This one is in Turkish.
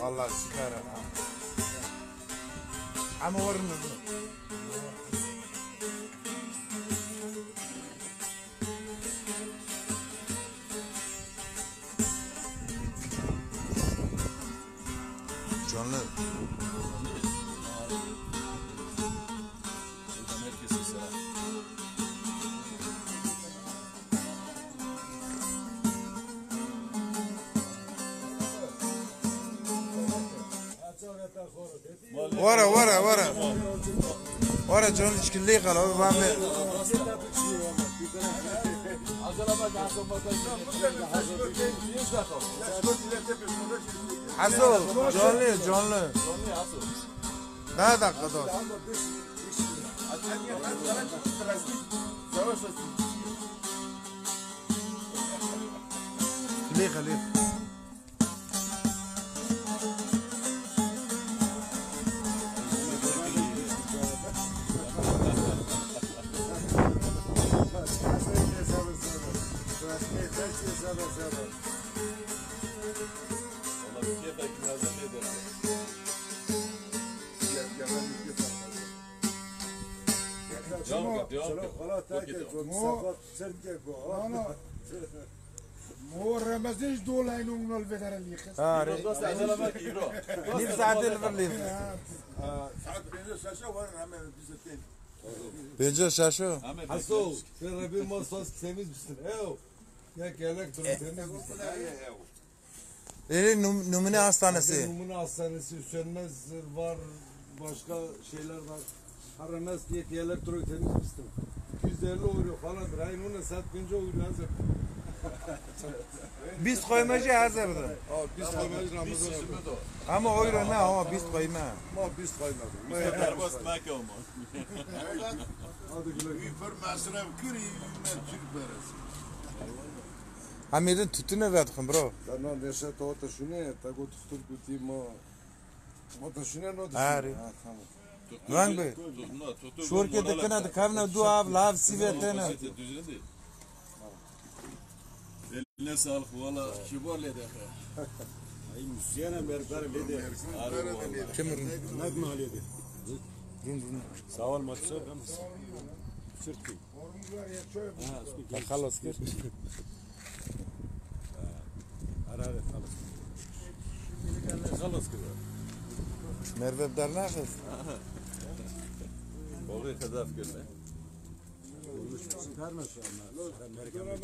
Vallahi süper ha. Ama varın mı? Canlı. ورا ورا ورا ورا جونيش اشكلي قالوا بعمل حسو جونلي جونلي لا دقة دور ليه خليه والله بكيفك لازم يدرك مو الرمزيش دول هينو من الفيدر اللي خس آه رمزيش عجله ما كيرو نفس عدل بالليف سعد بين الشاشه وأنا عمل بيزتين بين الشاشه حسو في الربيع ما صوص تسميز بسن ايو durum temiz misin? Eri num- numune hastanesi. Numune hastanesi, sönmez var, başka şeyler var. Harames diye elektro temiz misin? 250 euro falan. Rahim onu satmayınca euro hazır. Biz koymacı hazırdı. Aa, biz bir abi. de o. Ama oyra ne ama biz koyma. Ama biz koymadık. Serbest meke olma. Hadi güle güle. Hamid'in tütüne verdim bro. Tamam verse to otaşune, tako tuttur kutimo. Otaşune no düşün. Ari. Lan be. Şurke de kana da kavna du av lav sivetene. Eline sağlık valla kibar lede. Ay müsyana berber lede. Kimir? Nagma lede. Sağ ol Matsu. Sürtkin. Ha, خلص كده Halas gibi. Merve der ne kız? Oğlu hedef görme. Çıkarma şu an. Amerika'da.